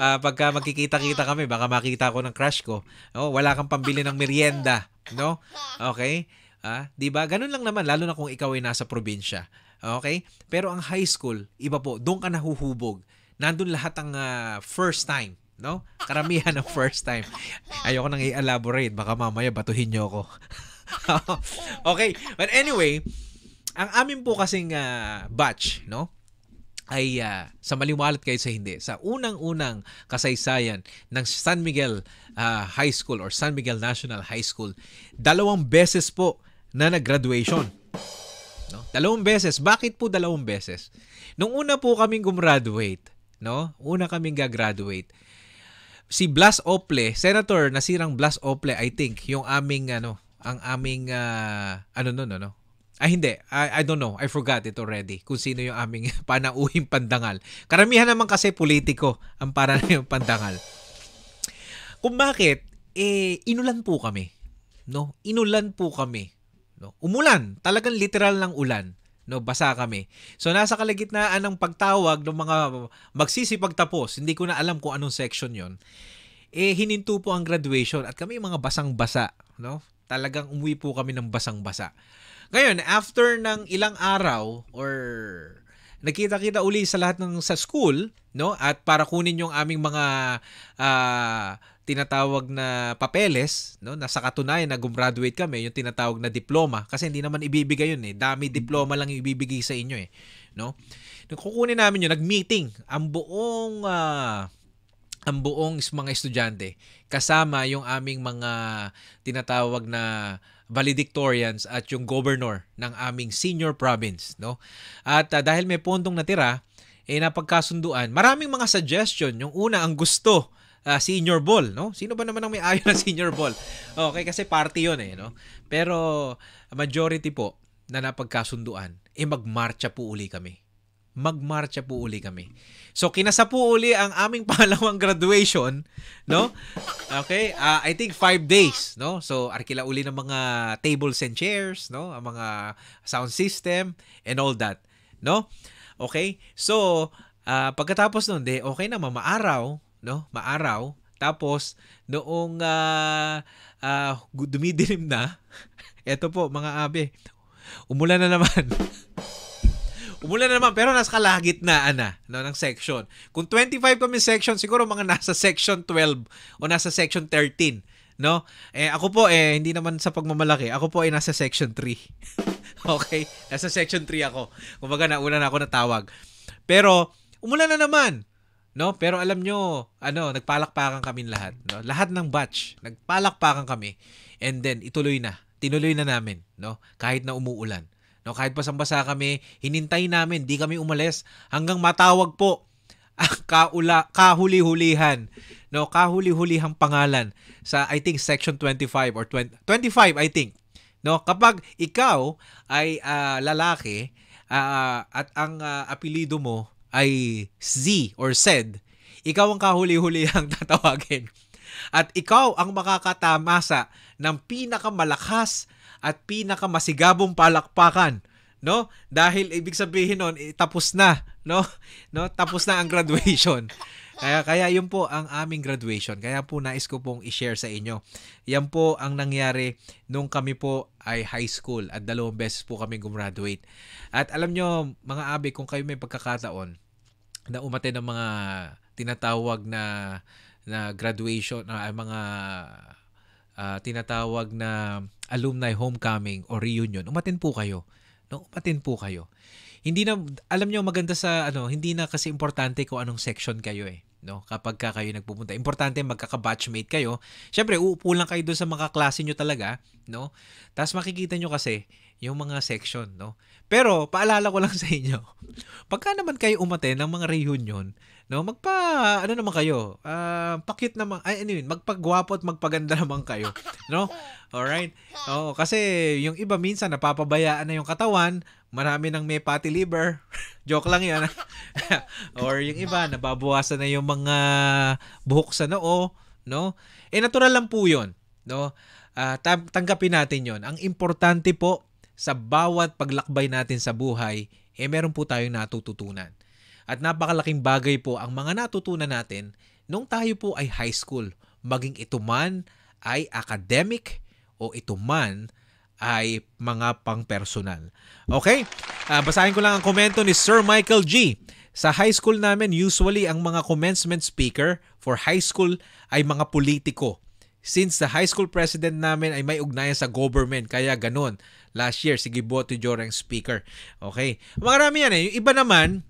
uh, pagka magkikita-kita kami, baka makita ko ng crush ko. Oh, wala kang pambili ng merienda, no? Okay? Ah, 'di ba? Ganun lang naman lalo na kung ikaw ay nasa probinsya. Okay? Pero ang high school, iba po, doon ka nahuhubog. Nandun lahat ang uh, first time, no? Karamihan ng first time. Ayoko nang i-elaborate, baka mamaya batuhin niyo ako. okay, but anyway, ang amin po kasing uh, batch, no? ay uh, sa maliwalat kayo sa hindi sa unang-unang kasaysayan ng San Miguel uh, High School or San Miguel National High School dalawang beses po na nag-graduation No? Dalawang beses. Bakit po dalawang beses? Nung una po kaming gumraduate, no? Una kaming gagraduate. Si Blas Ople, Senator nasirang Blas Ople, I think, yung aming ano, ang aming uh, ano no no no. Ay hindi, I, I don't know. I forgot it already kung sino yung aming panauhing pandangal. Karamihan naman kasi politiko ang para yung pandangal. Kung bakit, eh, inulan po kami. No? Inulan po kami No? Umulan, talagang literal ng ulan. No, basa kami. So nasa kalagitnaan ng pagtawag ng mga magsisipagtapos, hindi ko na alam kung anong section 'yon. Eh hininto po ang graduation at kami mga basang-basa, no? Talagang umuwi po kami ng basang-basa. Ngayon, after ng ilang araw or nagkita-kita uli sa lahat ng sa school, no? At para kunin yung aming mga uh, tinatawag na papeles, no, na sa katunayan na gumraduate kami, yung tinatawag na diploma kasi hindi naman ibibigay yun eh. Dami diploma lang yung ibibigay sa inyo eh, no? Nung kukunin namin yun, nag-meeting ang buong uh, ang buong mga estudyante kasama yung aming mga tinatawag na valedictorians at yung governor ng aming senior province, no? At uh, dahil may pondong natira, eh napagkasunduan. Maraming mga suggestion. Yung una, ang gusto uh, senior ball, no? Sino ba naman ang may ayaw ng senior ball? Okay, kasi party 'yon eh, no? Pero majority po na napagkasunduan, eh magmarcha po uli kami. Magmarcha po uli kami. So kinasa po uli ang aming pangalawang graduation, no? Okay, uh, I think five days, no? So arkila uli ng mga tables and chairs, no? Ang mga sound system and all that, no? Okay? So, uh, pagkatapos nun, de, okay na, mamaaraw, no? Maaraw. Tapos noong uh, uh, dumidilim na, eto po mga abe, umulan na naman. umulan na naman pero nasa kalagitnaan na no, ng section. Kung 25 kami section, siguro mga nasa section 12 o nasa section 13. No? Eh, ako po, eh, hindi naman sa pagmamalaki. Ako po ay nasa section 3. okay? Nasa section 3 ako. Kumbaga, nauna na ako natawag. Pero, umulan na naman. No, pero alam nyo, ano, nagpalakpakan kami lahat, no? Lahat ng batch, nagpalakpakan kami. And then ituloy na. Tinuloy na namin, no? Kahit na umuulan. No, kahit basang-basa kami, hinintay namin, di kami umalis hanggang matawag po ang kaula, kahuli-hulihan, no, kahuli-hulihang pangalan sa I think section 25 or 20, 25 I think. No, kapag ikaw ay uh, lalaki uh, at ang uh, apelyido mo ay Z or Z, ikaw ang kahuli-hulihang tatawagin. At ikaw ang makakatamasa ng pinakamalakas at pinakamasigabong palakpakan no? Dahil ibig sabihin noon eh, tapos na, no? No? Tapos na ang graduation. Kaya kaya yun po ang aming graduation. Kaya po nais ko pong i-share sa inyo. Yan po ang nangyari nung kami po ay high school at dalawang beses po kami gumraduate. At alam nyo, mga abe, kung kayo may pagkakataon na umate ng mga tinatawag na na graduation na uh, mga uh, tinatawag na alumni homecoming or reunion, umatin po kayo. No, umatin po kayo. Hindi na alam niyo maganda sa ano, hindi na kasi importante kung anong section kayo eh no? Kapag ka kayo nagpupunta. Importante magkaka-batchmate kayo. Syempre, uupo lang kayo doon sa mga klase nyo talaga, no? Tapos makikita nyo kasi yung mga section, no? Pero paalala ko lang sa inyo, pagka naman kayo umate ng mga reunion, no, magpa ano naman kayo, uh, pakit naman ay ano yun, magpagwapo at magpaganda naman kayo, no? All right? Oh, kasi yung iba minsan napapabayaan na yung katawan, marami nang may fatty liver. Joke lang 'yan. Or yung iba nababawasan na yung mga buhok sa noo, no? Eh natural lang po 'yon, no? Uh, tanggapin natin 'yon. Ang importante po sa bawat paglakbay natin sa buhay, eh meron po tayong natututunan. At napakalaking bagay po ang mga natutunan natin nung tayo po ay high school. Maging ito man ay academic o ito man ay mga pang-personal. Okay? Uh, basahin ko lang ang komento ni Sir Michael G. Sa high school namin, usually ang mga commencement speaker for high school ay mga politiko. Since the high school president namin ay may ugnayan sa government, kaya ganun. Last year, si Giboto Jorang speaker. Okay. Marami yan eh. Yung iba naman,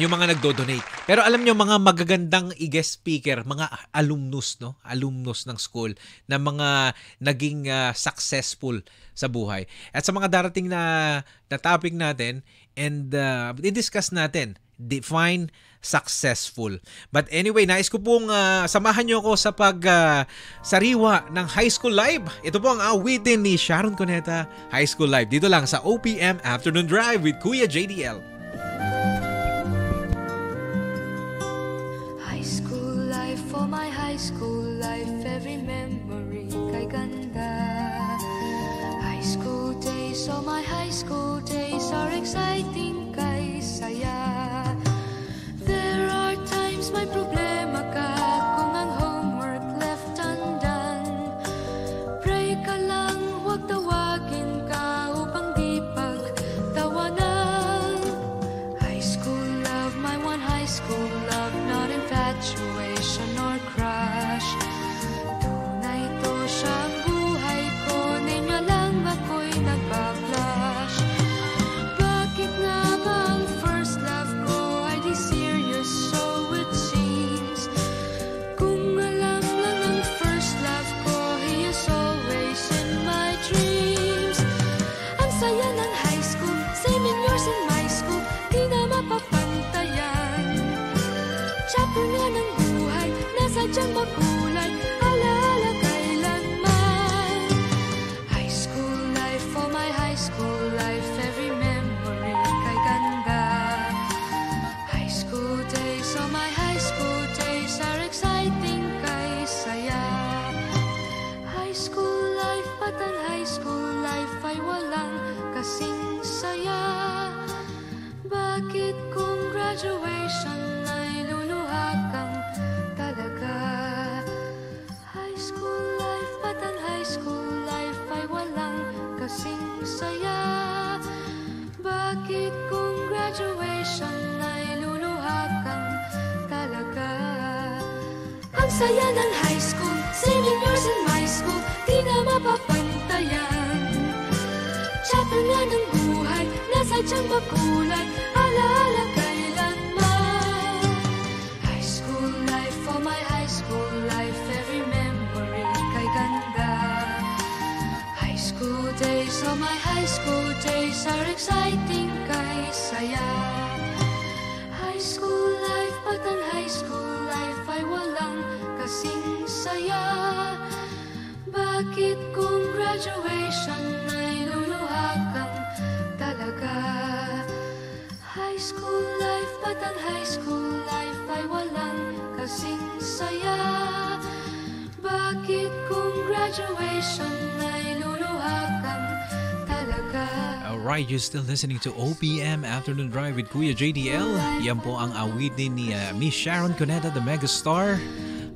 yung mga nagdo-donate. Pero alam nyo, mga magagandang i-guest speaker, mga alumnus, no? Alumnus ng school na mga naging uh, successful sa buhay. At sa mga darating na, na topic natin, and uh, i-discuss natin, define successful. But anyway, nais ko pong uh, samahan nyo ako sa pag uh, sariwa ng High School Live. Ito po ang awitin ni Sharon Coneta, High School Live. Dito lang sa OPM Afternoon Drive with Kuya JDL. School days, oh my you're still listening to OPM Afternoon Drive with Kuya JDL. Yan po ang awitin ni uh, Miss Sharon Cuneta, the megastar.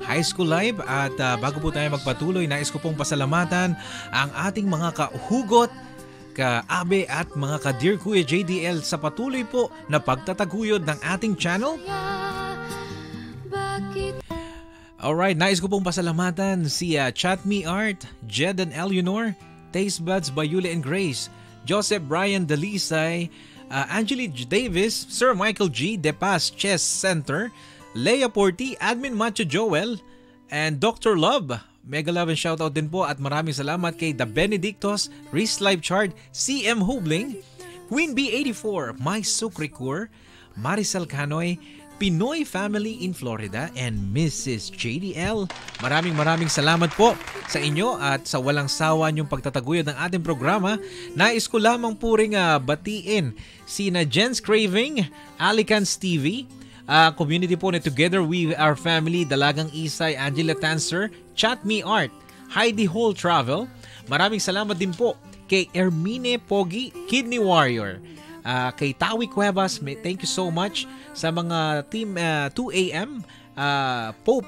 High School Live at uh, bago po tayo magpatuloy, nais ko pong pasalamatan ang ating mga kahugot, ka-abe at mga ka-dear Kuya JDL sa patuloy po na pagtataguyod ng ating channel. Alright, nais ko pong pasalamatan si uh, Chat Me Art, Jed and Eleanor, Taste Buds by Yuli and Grace, Joseph Brian Dalisay, uh, Angeli. Davis, Sir Michael G. De Paz Chess Center, Leia Porti, Admin Macho Joel, and Dr. Love. Mega love and shoutout din po at maraming salamat kay The Benedictos, Reese Live Chart, CM Hubling, Queen B84, My Sucricur, Maricel Canoy, Pinoy Family in Florida, and Mrs. JDL. Maraming maraming salamat po sa inyo at sa walang sawa niyong pagtataguyod ng ating programa. Nais ko lamang po ring ah, batiin sina Jens Craving, Alican Stevie, ah, community po na Together We Our Family, Dalagang Isay, Angela Tanser, Chat Me Art, Heidi Hall Travel. Maraming salamat din po kay Ermine Pogi, Kidney Warrior. Ah, kay Tawi Cuevas, may- thank you so much sa mga team ah, 2AM, ah, Pope,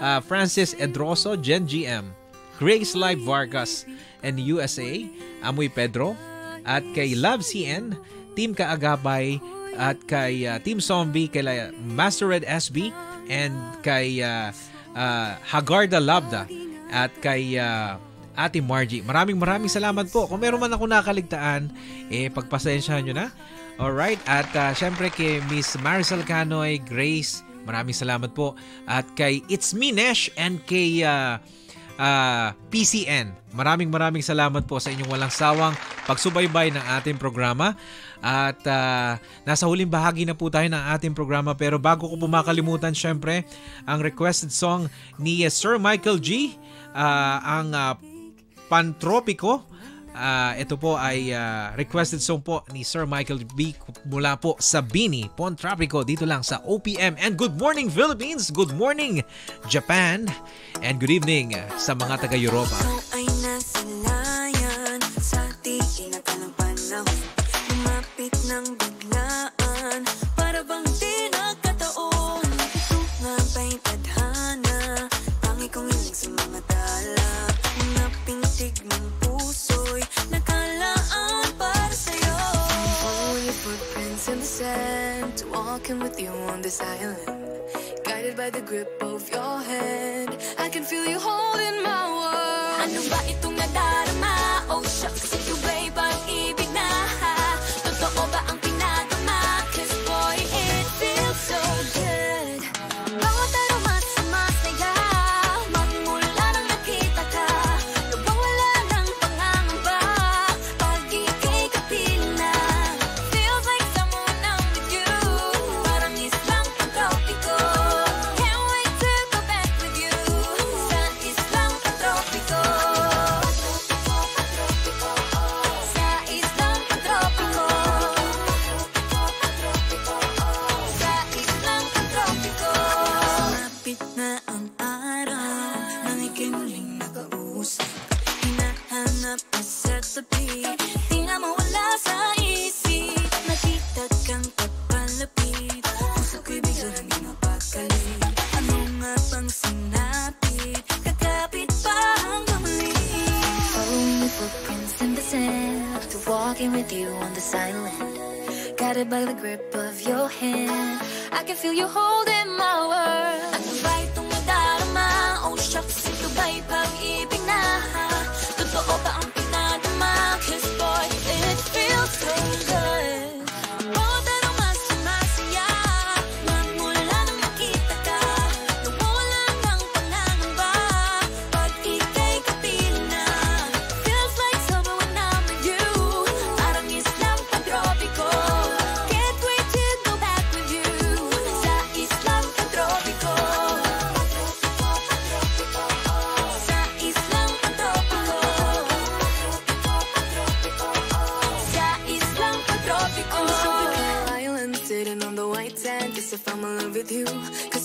ah, Francis Edroso, Jen GM, Grace Live Vargas, and USA, Amoy Pedro, at kay Love CN, Team Kaagabay, at kay ah, Team Zombie, kay Master Red SB, and kay ah, ah, Hagarda Labda, at kay ah, Ate Margie. Maraming maraming salamat po. Kung meron man ako nakaligtaan, eh pagpasensyahan nyo na. Alright, at uh, syempre kay Miss Marisol Canoy, Grace, maraming salamat po. At kay It's Me Nesh and kay uh, uh, PCN. Maraming maraming salamat po sa inyong walang sawang pagsubaybay ng ating programa. At uh, nasa huling bahagi na po tayo ng ating programa pero bago ko po makalimutan syempre ang requested song ni uh, Sir Michael G. uh, ang uh, Pantropiko. Ah, ito po ay ah, requested song po ni Sir Michael B. mula po sa Bini, Pontrapico dito lang sa OPM. And good morning Philippines, good morning Japan, and good evening sa mga taga-Europa. ay Walking with you on this island Guided by the grip of your hand. I can feel you holding my world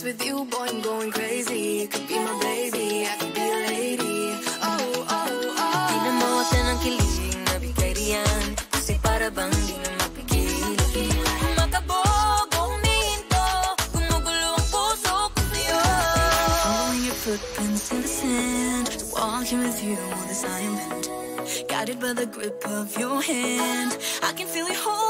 with you, boy, I'm going crazy. You could be my baby, I could be a lady. Oh, oh, oh. Hindi mo mawatan ang na bigay. Kasi para bang di na mapigil. Kumakabog, umihinto. Gumugulo ang puso ko sa'yo. Following your footprints in the sand. Walking with you on this island, Guided by the grip of your hand. I can feel you hold.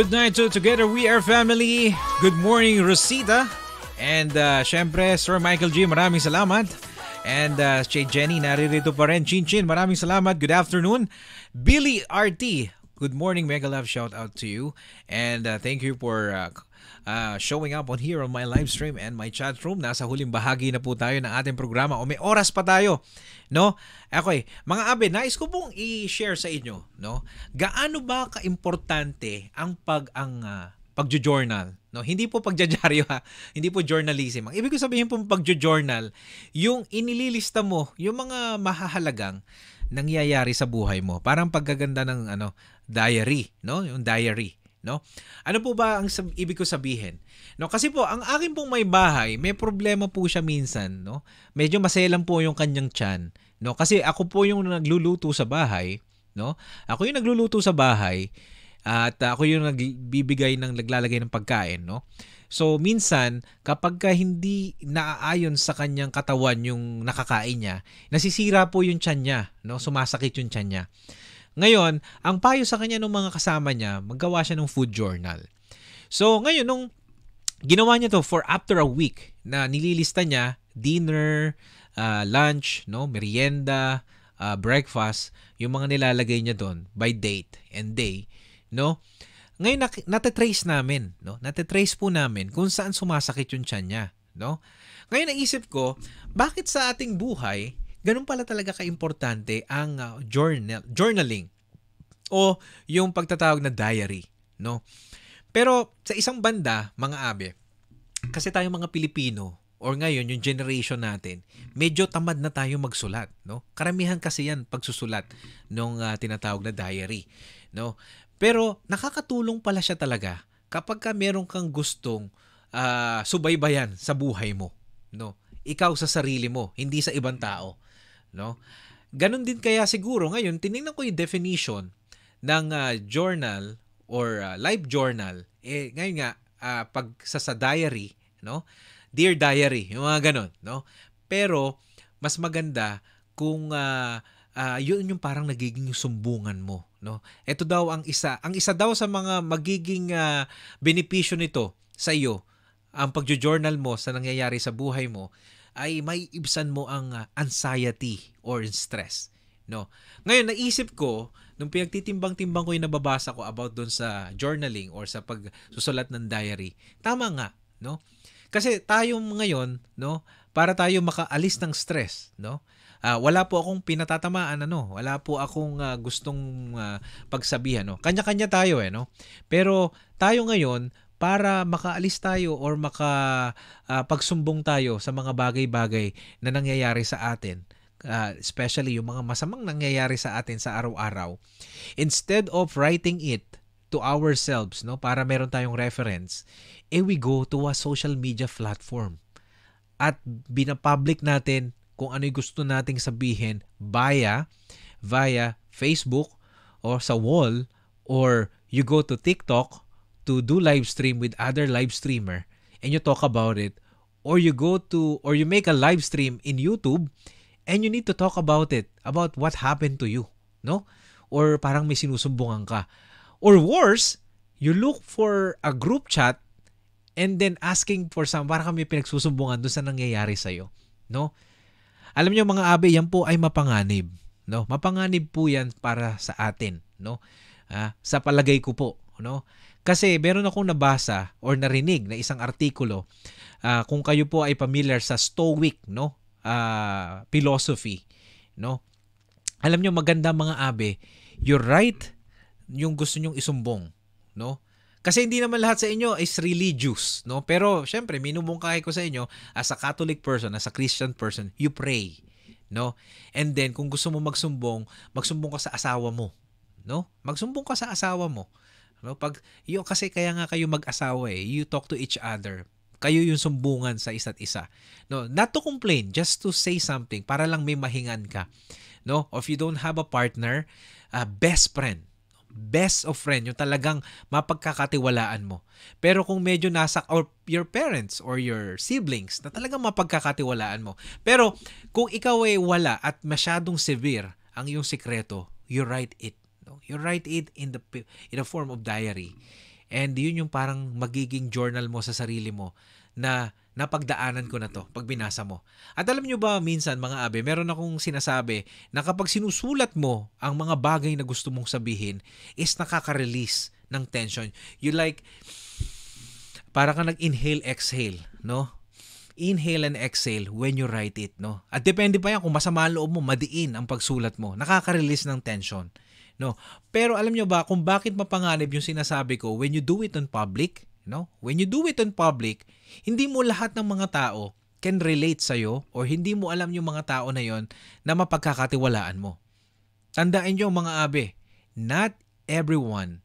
Good night to Together We Are Family. Good morning, Rosita. And uh, syempre, Sir Michael G, maraming salamat. And uh, si Jenny, naririto pa rin. Chin Chin, maraming salamat. Good afternoon. Billy RT, good morning. Mega love shout out to you. And uh, thank you for uh, uh, showing up on here on my live stream and my chat room. Nasa huling bahagi na po tayo ng ating programa o may oras pa tayo. No? Okay, mga abe, nais ko pong i-share sa inyo, no? Gaano ba kaimportante ang pag ang uh, pagjo-journal, no? Hindi po pagjajaryo ha, hindi po journalism. Ang ibig ko sabihin po pagjo-journal, yung inililista mo, yung mga mahahalagang nangyayari sa buhay mo. Parang paggaganda ng ano, diary, no? Yung diary no? Ano po ba ang sab- ibig ko sabihin? No, kasi po ang akin pong may bahay, may problema po siya minsan, no? Medyo maselan po yung kanyang tiyan, no? Kasi ako po yung nagluluto sa bahay, no? Ako yung nagluluto sa bahay at ako yung nagbibigay ng naglalagay ng pagkain, no? So minsan kapag ka hindi naaayon sa kanyang katawan yung nakakain niya, nasisira po yung tiyan niya, no? Sumasakit yung tiyan niya. Ngayon, ang payo sa kanya ng mga kasama niya, maggawa siya ng food journal. So, ngayon, nung ginawa niya to for after a week na nililista niya, dinner, uh, lunch, no, merienda, uh, breakfast, yung mga nilalagay niya doon by date and day, no? Ngayon, nat- natitrace namin, no? Natitrace po namin kung saan sumasakit yung tiyan niya, no? Ngayon, naisip ko, bakit sa ating buhay, ganun pala talaga kaimportante ang uh, journal, journaling o yung pagtatawag na diary, no? Pero sa isang banda, mga abe, kasi tayo mga Pilipino or ngayon yung generation natin, medyo tamad na tayo magsulat, no? Karamihan kasi yan pagsusulat nung uh, tinatawag na diary, no? Pero nakakatulong pala siya talaga kapag ka meron kang gustong uh, subaybayan sa buhay mo, no? Ikaw sa sarili mo, hindi sa ibang tao no? Ganon din kaya siguro ngayon tiningnan ko yung definition ng uh, journal or uh, live journal. Eh ngayon nga uh, pag sa, sa diary, no? Dear diary, yung mga ganon, no? Pero mas maganda kung uh, uh, yun yung parang nagiging sumbungan mo, no? Ito daw ang isa, ang isa daw sa mga magiging uh, benepisyo nito sa iyo, ang pagjo-journal mo sa nangyayari sa buhay mo ay may ibsan mo ang uh, anxiety or stress. No. Ngayon naisip ko nung pinagtitimbang-timbang ko yung nababasa ko about doon sa journaling or sa pagsusulat ng diary. Tama nga, no? Kasi tayo ngayon, no, para tayo makaalis ng stress, no? Uh, wala po akong pinatatamaan ano, wala po akong uh, gustong uh, pagsabihan, no. Kanya-kanya tayo eh, no. Pero tayo ngayon para makaalis tayo or maka uh, pagsumbong tayo sa mga bagay-bagay na nangyayari sa atin uh, especially yung mga masamang nangyayari sa atin sa araw-araw. Instead of writing it to ourselves no para meron tayong reference eh we go to a social media platform at binapublic natin kung ano yung gusto nating sabihin via via Facebook or sa wall or you go to TikTok to do live stream with other live streamer and you talk about it or you go to or you make a live stream in YouTube and you need to talk about it about what happened to you no? Or parang may sinusumbungan ka. Or worse you look for a group chat and then asking for some parang kami pinagsusumbungan doon sa nangyayari sa iyo no? Alam niyo mga abe yan po ay mapanganib no? Mapanganib po yan para sa atin no? Ah, sa palagay ko po no kasi meron akong nabasa or narinig na isang artikulo uh, kung kayo po ay familiar sa Stoic no uh, philosophy no alam nyo maganda mga abe, you're right yung gusto nyong isumbong, no? Kasi hindi naman lahat sa inyo is religious, no? Pero syempre, minumungkahi ko sa inyo as a Catholic person, as a Christian person, you pray, no? And then kung gusto mo magsumbong, magsumbong ka sa asawa mo, no? Magsumbong ka sa asawa mo. No? Pag yung kasi kaya nga kayo mag-asawa eh, you talk to each other. Kayo yung sumbungan sa isa't isa. No, not to complain, just to say something para lang may mahingan ka. No? If you don't have a partner, uh, best friend. Best of friend, yung talagang mapagkakatiwalaan mo. Pero kung medyo nasa, or your parents or your siblings, na talagang mapagkakatiwalaan mo. Pero kung ikaw ay wala at masyadong severe ang iyong sikreto, you write it. No? You write it in the in a form of diary. And yun yung parang magiging journal mo sa sarili mo na napagdaanan ko na to pag binasa mo. At alam nyo ba minsan mga abe, meron akong sinasabi na kapag sinusulat mo ang mga bagay na gusto mong sabihin is nakaka-release ng tension. You like, para ka nag-inhale, exhale, no? Inhale and exhale when you write it, no? At depende pa yan kung masama loob mo, madiin ang pagsulat mo. Nakaka-release ng tension. No. Pero alam nyo ba kung bakit mapanganib yung sinasabi ko when you do it in public, no? When you do it in public, hindi mo lahat ng mga tao can relate sa iyo or hindi mo alam yung mga tao na yon na mapagkakatiwalaan mo. Tandaan nyo mga abe, not everyone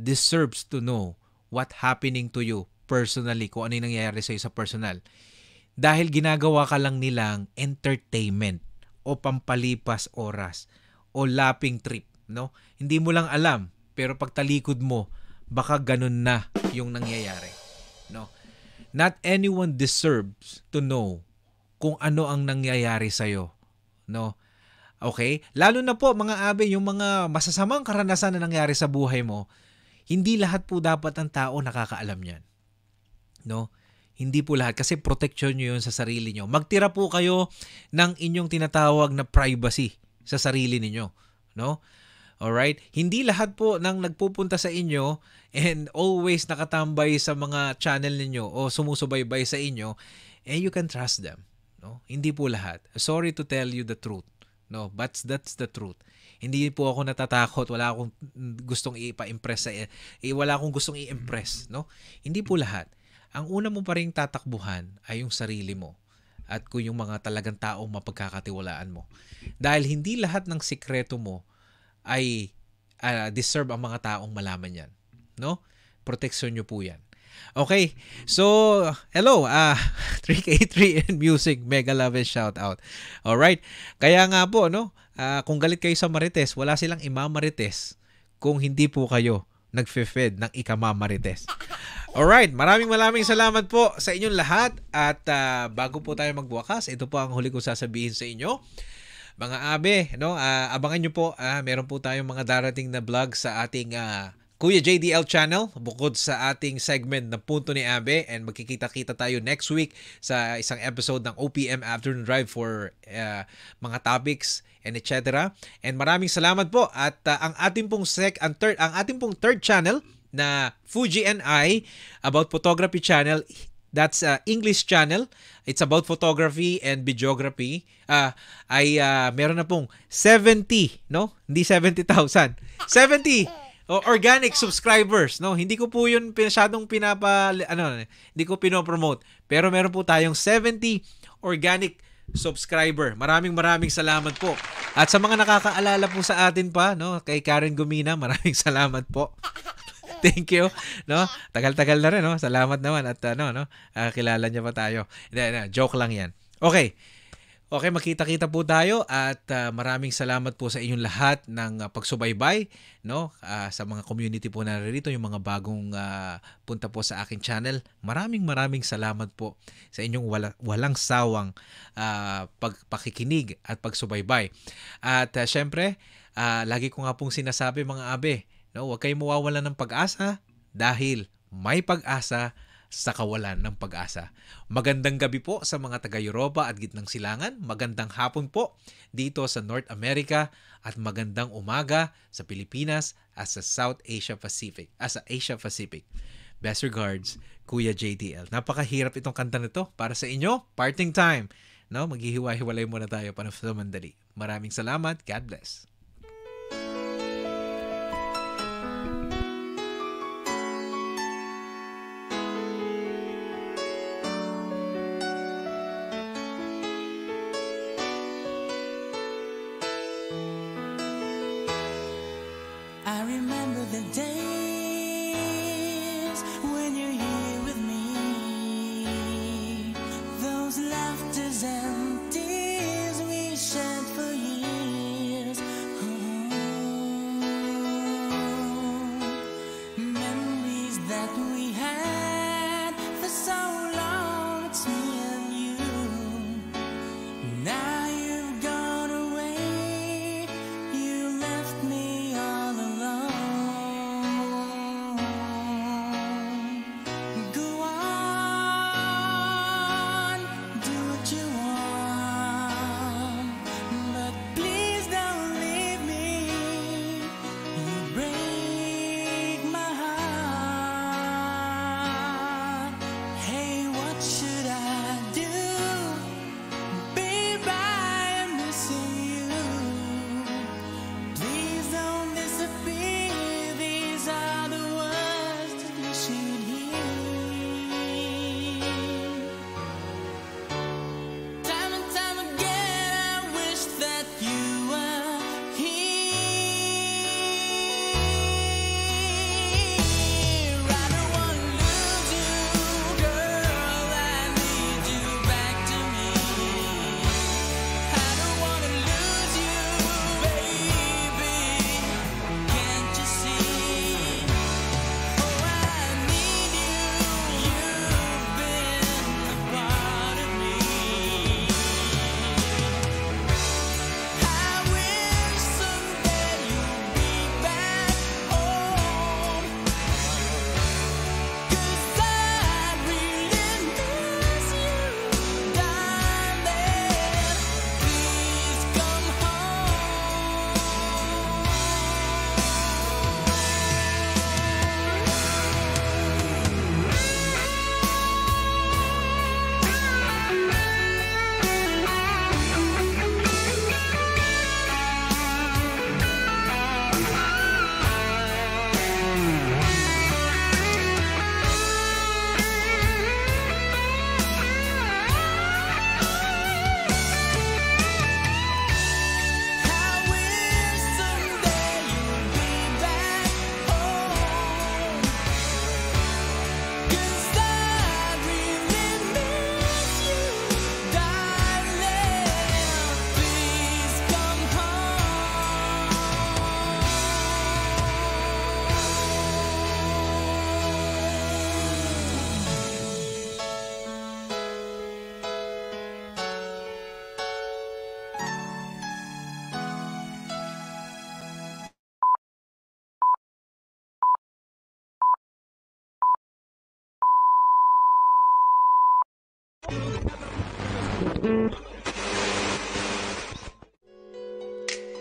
deserves to know what happening to you personally, kung ano yung nangyayari sa iyo sa personal. Dahil ginagawa ka lang nilang entertainment o pampalipas oras o lapping trip no? Hindi mo lang alam, pero pagtalikod mo, baka ganun na yung nangyayari, no? Not anyone deserves to know kung ano ang nangyayari sa iyo, no? Okay? Lalo na po mga abe, yung mga masasamang karanasan na nangyari sa buhay mo, hindi lahat po dapat ang tao nakakaalam niyan. No? Hindi po lahat kasi protection niyo 'yun sa sarili niyo. Magtira po kayo ng inyong tinatawag na privacy sa sarili ninyo, no? Alright? Hindi lahat po nang nagpupunta sa inyo and always nakatambay sa mga channel ninyo o sumusubaybay sa inyo, eh you can trust them. No? Hindi po lahat. Sorry to tell you the truth. No, but that's the truth. Hindi po ako natatakot, wala akong gustong ipa-impress sa eh, wala akong gustong i-impress, no? Hindi po lahat. Ang una mo pa ring tatakbuhan ay yung sarili mo at kung yung mga talagang taong mapagkakatiwalaan mo. Dahil hindi lahat ng sikreto mo ay uh, deserve ang mga taong malaman yan. No? Protection nyo po yan. Okay, so hello, uh, 3K3 and Music, mega love and shout out. All right. Kaya nga po no, uh, kung galit kayo sa Marites, wala silang imamarites kung hindi po kayo nagfe-fed ng ikamamarites. All right, maraming maraming salamat po sa inyong lahat at uh, bago po tayo magbukas, ito po ang huli ko sasabihin sa inyo. Mga abe, no? Uh, abangan nyo po, uh, meron po tayong mga darating na vlog sa ating uh, Kuya JDL channel bukod sa ating segment na Punto ni Abe and magkikita-kita tayo next week sa isang episode ng OPM Afternoon Drive for uh, mga topics and etc. And maraming salamat po at uh, ang ating pong sec ang third ang ating pong third channel na Fuji and I about photography channel That's uh, English channel. It's about photography and videography. Uh, ay uh, meron na pong 70, no? Hindi 70,000. 70 oh, organic subscribers, no? Hindi ko po 'yun pinasyadong pinapa ano, hindi ko pino-promote. Pero meron po tayong 70 organic subscriber. Maraming maraming salamat po. At sa mga nakakaalala po sa atin pa, no, kay Karen Gumina, maraming salamat po. Thank you. No? Tagal-tagal na rin, no? Salamat naman at ano, no? Uh, kilala niya pa tayo. Joke lang 'yan. Okay. Okay, makita-kita po tayo at uh, maraming salamat po sa inyong lahat ng uh, pagsubaybay no uh, sa mga community po na narito yung mga bagong uh, punta po sa aking channel. Maraming maraming salamat po sa inyong wala, walang sawang uh, pagpakikinig at pagsubaybay. At uh, syempre, uh, lagi ko nga pong sinasabi mga abe, No, huwag kayong mawawalan ng pag-asa dahil may pag-asa sa kawalan ng pag-asa. Magandang gabi po sa mga taga-Europa at gitnang silangan. Magandang hapon po dito sa North America at magandang umaga sa Pilipinas at sa South Asia Pacific. As sa Asia Pacific. Best regards, Kuya JDL. Napakahirap itong kanta na to para sa inyo. Parting time. No, maghihiwa-hiwalay muna tayo para sa mandali. Maraming salamat. God bless.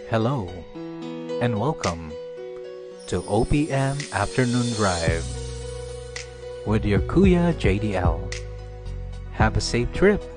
Hello, and welcome to OPM Afternoon Drive with your Kuya JDL. Have a safe trip!